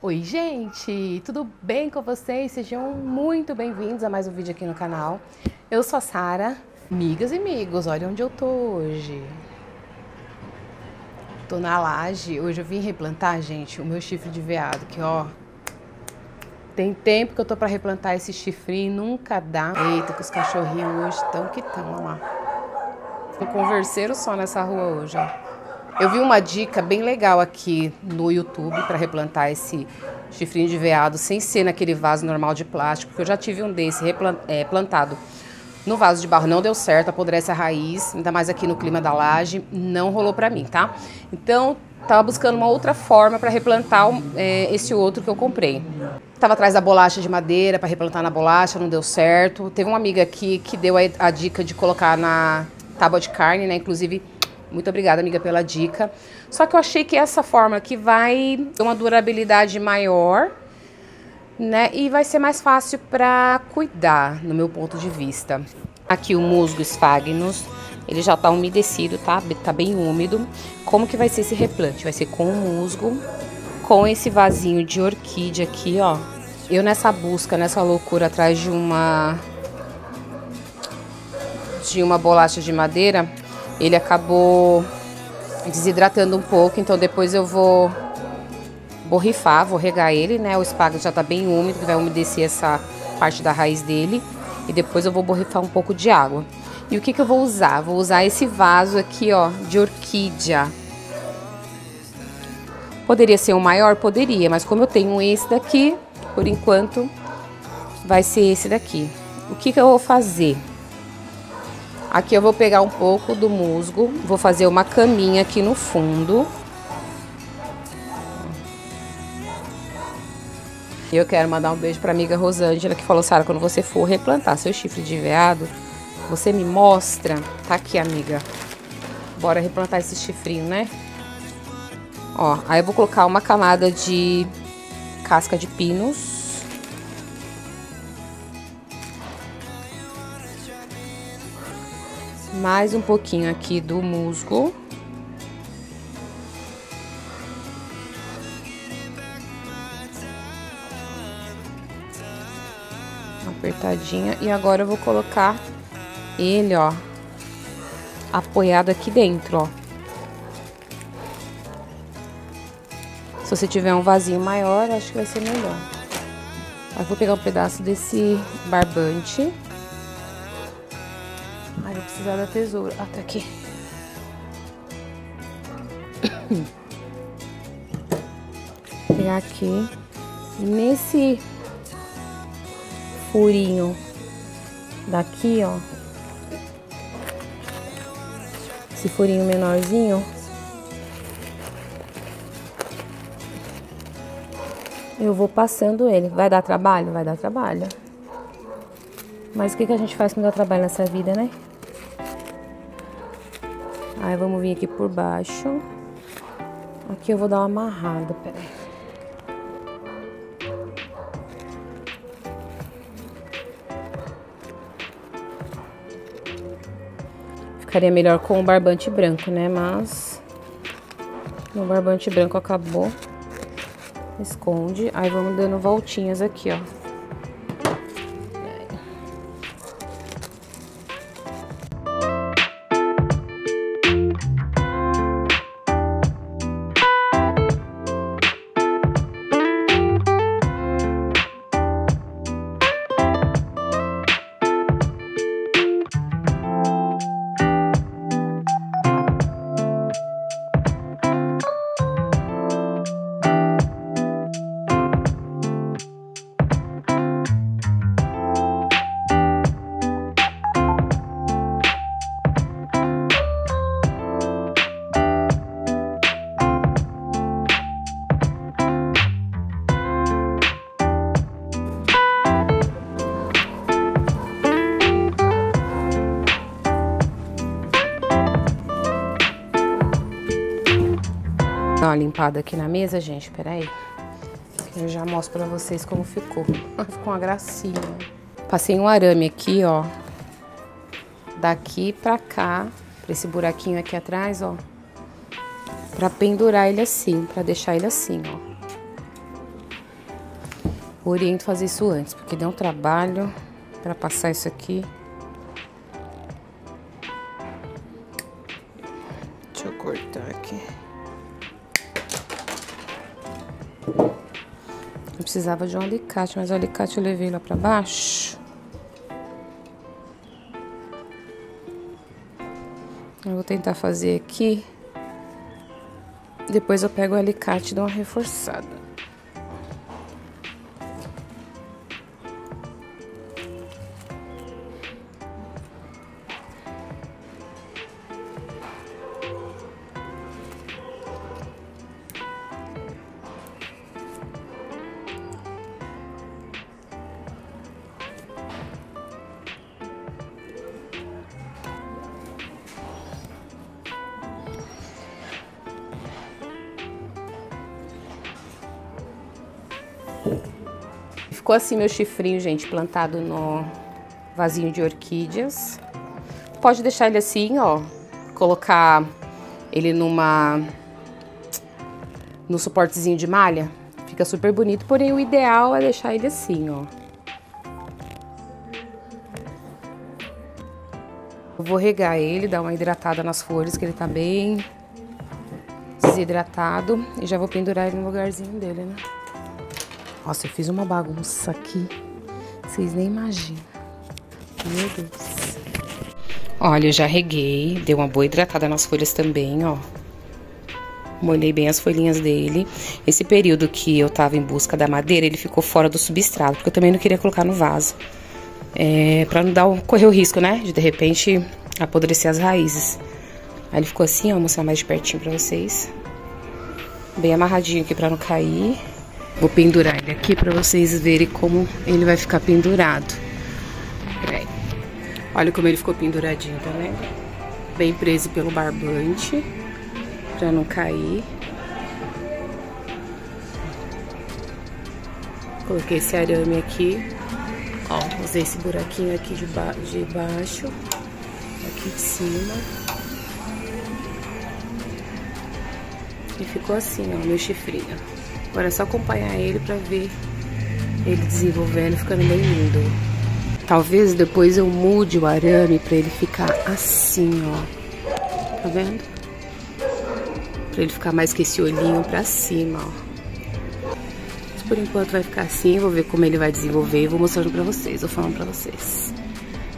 Oi, gente! Tudo bem com vocês? Sejam muito bem-vindos a mais um vídeo aqui no canal. Eu sou a Sara. Amigas e amigos, olha onde eu tô hoje. Tô na laje. Hoje eu vim replantar, gente, o meu chifre de veado, que ó... Tem tempo que eu tô pra replantar esse chifrinho, nunca dá. Eita, que os cachorrinhos hoje estão que estão, lá. Um converseiro só nessa rua hoje, ó. Eu vi uma dica bem legal aqui no YouTube para replantar esse chifrinho de veado sem ser naquele vaso normal de plástico, porque eu já tive um desse é, plantado no vaso de barro, não deu certo, apodrece a raiz, ainda mais aqui no clima da laje, não rolou para mim, tá? Então, tava buscando uma outra forma para replantar é, esse outro que eu comprei. Tava atrás da bolacha de madeira para replantar na bolacha, não deu certo. Teve uma amiga aqui que deu a, a dica de colocar na tábua de carne, né? Inclusive, muito obrigada, amiga, pela dica. Só que eu achei que essa forma aqui vai ter uma durabilidade maior, né? E vai ser mais fácil para cuidar, no meu ponto de vista. Aqui o musgo esfagnus, ele já tá umedecido, tá? Tá bem úmido. Como que vai ser esse replante? Vai ser com o musgo, com esse vasinho de orquídea aqui, ó. Eu nessa busca, nessa loucura atrás de uma de uma bolacha de madeira, ele acabou desidratando um pouco, então depois eu vou borrifar, vou regar ele, né? O espárrago já tá bem úmido, vai umedecer essa parte da raiz dele. E depois eu vou borrifar um pouco de água. E o que que eu vou usar? Vou usar esse vaso aqui, ó, de orquídea. Poderia ser um maior? Poderia, mas como eu tenho esse daqui, por enquanto, vai ser esse daqui. O que que eu vou fazer? Aqui eu vou pegar um pouco do musgo, vou fazer uma caminha aqui no fundo. E eu quero mandar um beijo pra amiga Rosângela que falou, Sara, quando você for replantar seu chifre de veado, você me mostra. Tá aqui, amiga. Bora replantar esse chifrinho, né? Ó, aí eu vou colocar uma camada de casca de pinos. Mais um pouquinho aqui do musgo. Apertadinha. E agora eu vou colocar ele, ó, apoiado aqui dentro, ó. Se você tiver um vasinho maior, acho que vai ser melhor. Aí vou pegar um pedaço desse barbante. Precisar da tesoura. Ah, tá aqui. Vou pegar aqui. Nesse furinho daqui, ó. Esse furinho menorzinho. Eu vou passando ele. Vai dar trabalho? Vai dar trabalho. Mas o que, que a gente faz quando dá trabalho nessa vida, né? Aí vamos vir aqui por baixo. Aqui eu vou dar uma amarrada, peraí. Ficaria melhor com o barbante branco, né? Mas o barbante branco acabou. Esconde. Aí vamos dando voltinhas aqui, ó. Dar uma limpada aqui na mesa, gente, peraí. Eu já mostro pra vocês como ficou. ficou uma gracinha. Passei um arame aqui, ó. Daqui pra cá, pra esse buraquinho aqui atrás, ó. Pra pendurar ele assim, pra deixar ele assim, ó. oriento fazer isso antes, porque deu um trabalho para passar isso aqui. Precisava de um alicate, mas o alicate eu levei lá para baixo. Eu vou tentar fazer aqui. Depois eu pego o alicate e dou uma reforçada. Ficou assim meu chifrinho, gente, plantado no vasinho de orquídeas. Pode deixar ele assim, ó. Colocar ele numa... No suportezinho de malha. Fica super bonito, porém o ideal é deixar ele assim, ó. Eu vou regar ele, dar uma hidratada nas folhas, que ele tá bem desidratado. E já vou pendurar ele no lugarzinho dele, né? Nossa, eu fiz uma bagunça aqui. Vocês nem imaginam. Meu Deus. Olha, eu já reguei. Dei uma boa hidratada nas folhas também, ó. Molhei bem as folhinhas dele. Esse período que eu tava em busca da madeira, ele ficou fora do substrato. Porque eu também não queria colocar no vaso. É, pra não dar, correr o risco, né? De, de repente, apodrecer as raízes. Aí ele ficou assim, ó. Vou mostrar mais de pertinho pra vocês. Bem amarradinho aqui pra não cair. Vou pendurar ele aqui para vocês verem como ele vai ficar pendurado. Olha como ele ficou penduradinho, tá vendo? Bem preso pelo barbante, para não cair. Coloquei esse arame aqui. Ó, usei esse buraquinho aqui de, ba de baixo, aqui de cima. E ficou assim, ó, meu chifrinho. Agora é só acompanhar ele pra ver ele desenvolvendo, ficando bem lindo. Talvez depois eu mude o arame pra ele ficar assim, ó. Tá vendo? Pra ele ficar mais com esse olhinho pra cima, ó. Mas por enquanto vai ficar assim, vou ver como ele vai desenvolver e vou mostrando pra vocês, vou falando pra vocês.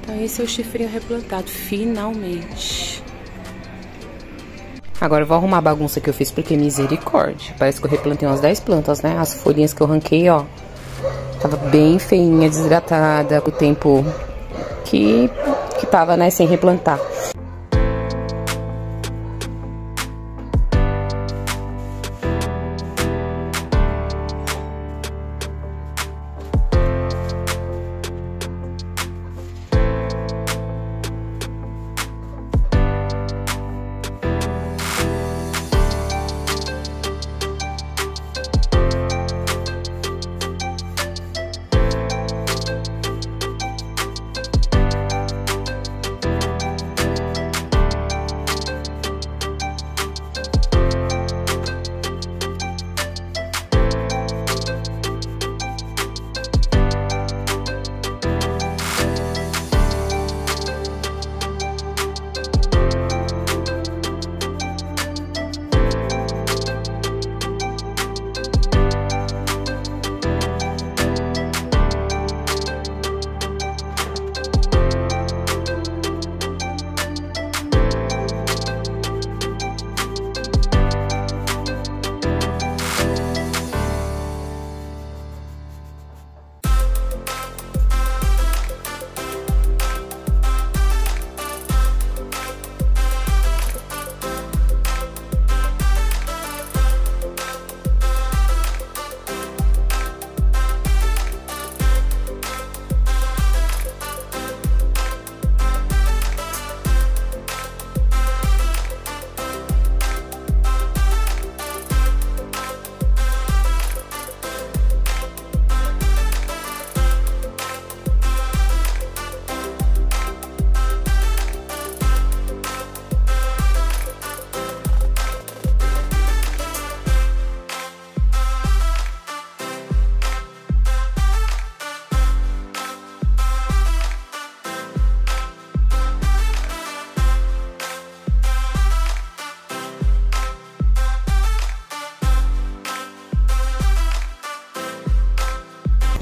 Então esse é o chifrinho replantado, finalmente. Agora eu vou arrumar a bagunça que eu fiz, porque misericórdia. Parece que eu replantei umas 10 plantas, né? As folhinhas que eu ranquei, ó. Tava bem feinha, desidratada, com o tempo que, que tava, né, sem replantar.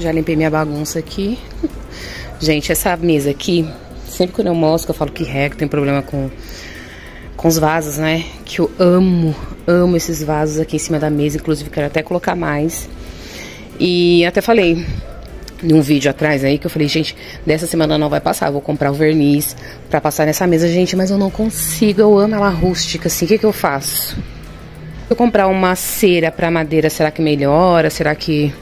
Já limpei minha bagunça aqui. Gente, essa mesa aqui, sempre quando eu mostro, eu falo que rego, tem problema com, com os vasos, né? Que eu amo, amo esses vasos aqui em cima da mesa. Inclusive, quero até colocar mais. E até falei num vídeo atrás aí que eu falei, gente, dessa semana não vai passar, vou comprar o verniz pra passar nessa mesa, gente, mas eu não consigo, eu amo ela rústica, assim, o que que eu faço? Eu comprar uma cera pra madeira, será que melhora? Será que...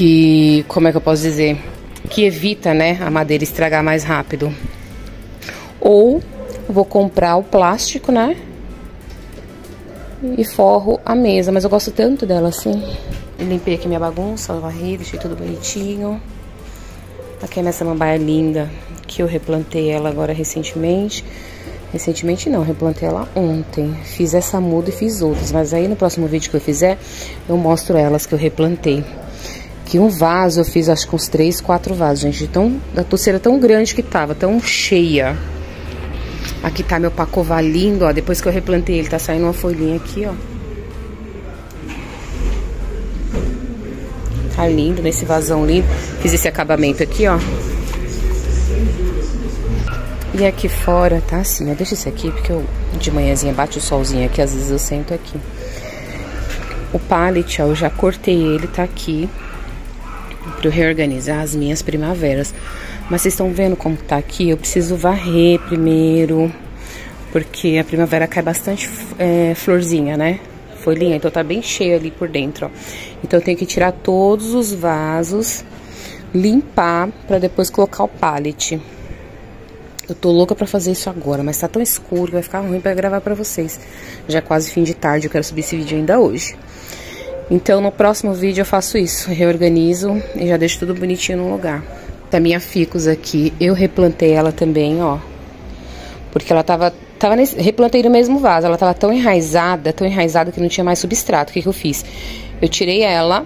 Que... Como é que eu posso dizer? Que evita, né, a madeira estragar mais rápido. Ou vou comprar o plástico, né? E forro a mesa, mas eu gosto tanto dela assim. Limpei aqui minha bagunça, varri, deixei tudo bonitinho. Aqui é minha samambaia linda, que eu replantei ela agora recentemente. Recentemente não, replantei ela ontem. Fiz essa muda e fiz outras, mas aí no próximo vídeo que eu fizer, eu mostro elas que eu replantei. Um vaso eu fiz acho que uns três, quatro vasos, gente. Tão, da toceira tão grande que tava, tão cheia. Aqui tá meu pacová lindo, ó. Depois que eu replantei ele, tá saindo uma folhinha aqui, ó. Tá lindo nesse vazão lindo. Fiz esse acabamento aqui, ó. E aqui fora tá assim, ó. Deixa esse aqui, porque eu de manhãzinha bate o solzinho aqui, às vezes eu sento aqui. O pallet, ó, eu já cortei ele, tá aqui. Eu reorganizar as minhas primaveras. Mas vocês estão vendo como tá aqui? Eu preciso varrer primeiro. Porque a primavera cai bastante é, florzinha, né? folhinha, então tá bem cheio ali por dentro, ó. Então eu tenho que tirar todos os vasos, limpar pra depois colocar o pallet. Eu tô louca pra fazer isso agora, mas tá tão escuro que vai ficar ruim pra gravar pra vocês. Já é quase fim de tarde, eu quero subir esse vídeo ainda hoje. Então no próximo vídeo eu faço isso, reorganizo e já deixo tudo bonitinho no lugar. A minha ficus aqui, eu replantei ela também, ó. Porque ela tava Tava nesse, replantei no mesmo vaso. Ela tava tão enraizada, tão enraizada que não tinha mais substrato. O que, que eu fiz? Eu tirei ela,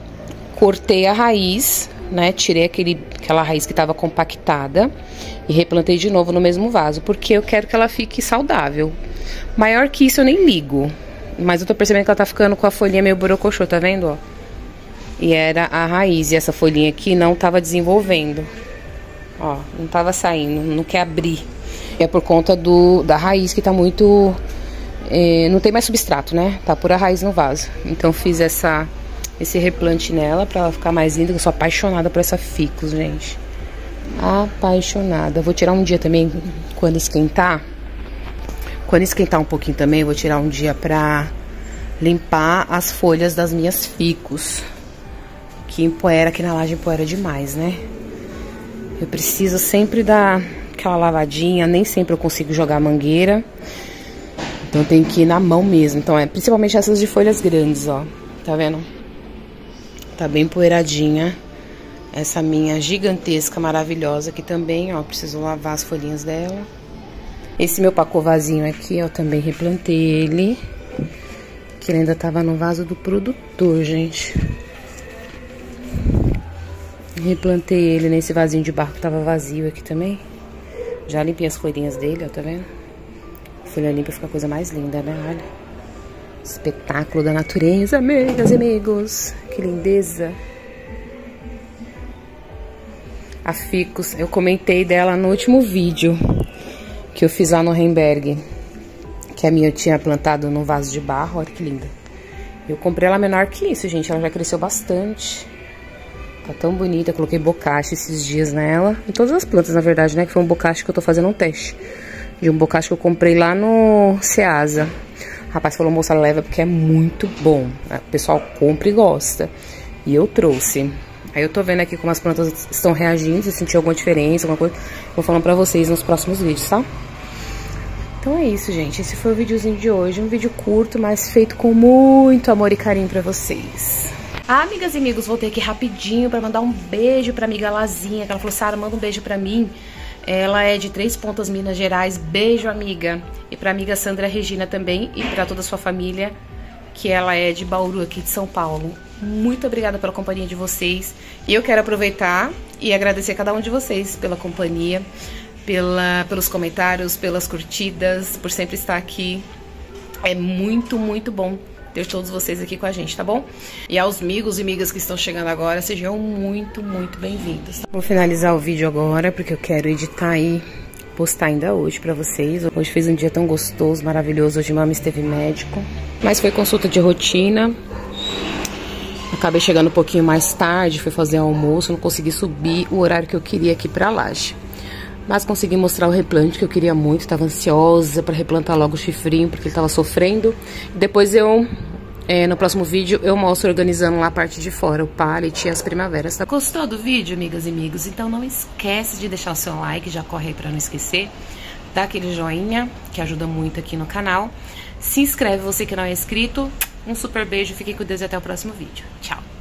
cortei a raiz, né? Tirei aquele, aquela raiz que tava compactada e replantei de novo no mesmo vaso, porque eu quero que ela fique saudável. Maior que isso eu nem ligo. Mas eu tô percebendo que ela tá ficando com a folhinha meio borocochô, tá vendo, ó? E era a raiz, e essa folhinha aqui não tava desenvolvendo. Ó, não tava saindo, não quer abrir. É por conta do, da raiz que tá muito... É, não tem mais substrato, né? Tá pura raiz no vaso. Então fiz essa, esse replante nela pra ela ficar mais linda. Eu sou apaixonada por essa ficus, gente. Apaixonada. Vou tirar um dia também, quando esquentar. Quando esquentar um pouquinho também, eu vou tirar um dia pra limpar as folhas das minhas ficus. Que empoeira, aqui na laje empoeira demais, né? Eu preciso sempre dar aquela lavadinha, nem sempre eu consigo jogar mangueira. Então tem que ir na mão mesmo. Então é principalmente essas de folhas grandes, ó. Tá vendo? Tá bem poeiradinha. Essa minha gigantesca, maravilhosa aqui também, ó. Preciso lavar as folhinhas dela. Esse meu pacovazinho aqui, ó, também replantei ele. Que ele ainda tava no vaso do produtor, gente. Replantei ele nesse vasinho de barro que tava vazio aqui também. Já limpei as folhinhas dele, ó, tá vendo? Folha limpa fica a coisa mais linda, né? Olha. Espetáculo da natureza, amigas e amigos. Que lindeza. A Ficus, eu comentei dela no último vídeo que eu fiz lá no Heimberg. Que a minha eu tinha plantado num vaso de barro, olha que linda. Eu comprei ela menor que isso, gente. Ela já cresceu bastante. Tá tão bonita, coloquei bocache esses dias nela. Em todas as plantas, na verdade, né? Que foi um bocache que eu tô fazendo um teste. De um bocache que eu comprei lá no Ceasa. O rapaz falou, moça, leva porque é muito bom. O pessoal compra e gosta. E eu trouxe. Aí eu tô vendo aqui como as plantas estão reagindo, se sentir alguma diferença, alguma coisa. Vou falando pra vocês nos próximos vídeos, tá? Então é isso, gente. Esse foi o videozinho de hoje. Um vídeo curto, mas feito com muito amor e carinho pra vocês. Ah, amigas e amigos, voltei aqui rapidinho pra mandar um beijo pra amiga Lazinha, que ela falou, Sara, manda um beijo pra mim. Ela é de Três Pontas, Minas Gerais. Beijo, amiga. E pra amiga Sandra Regina também e pra toda a sua família, que ela é de Bauru, aqui de São Paulo. Muito obrigada pela companhia de vocês. E eu quero aproveitar e agradecer a cada um de vocês pela companhia, pela, pelos comentários, pelas curtidas, por sempre estar aqui. É muito, muito bom ter todos vocês aqui com a gente, tá bom? E aos amigos e amigas que estão chegando agora, sejam muito, muito bem-vindos. Vou finalizar o vídeo agora, porque eu quero editar aí postar ainda hoje pra vocês. Hoje fez um dia tão gostoso, maravilhoso. Hoje mama esteve médico. Mas foi consulta de rotina. Acabei chegando um pouquinho mais tarde, fui fazer almoço, não consegui subir o horário que eu queria aqui pra laje. Mas consegui mostrar o replante que eu queria muito, estava ansiosa para replantar logo o chifrinho, porque ele estava sofrendo. Depois eu, é, no próximo vídeo, eu mostro organizando lá a parte de fora, o pallet e as primaveras, tá? Gostou do vídeo, amigas e amigos? Então não esquece de deixar o seu like, já corre aí para não esquecer. Dá aquele joinha, que ajuda muito aqui no canal. Se inscreve você que não é inscrito. Um super beijo, fiquem com Deus e até o próximo vídeo. Tchau!